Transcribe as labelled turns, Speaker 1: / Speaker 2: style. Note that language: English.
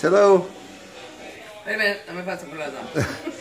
Speaker 1: Hello.
Speaker 2: Wait a minute, let me put some clothes on.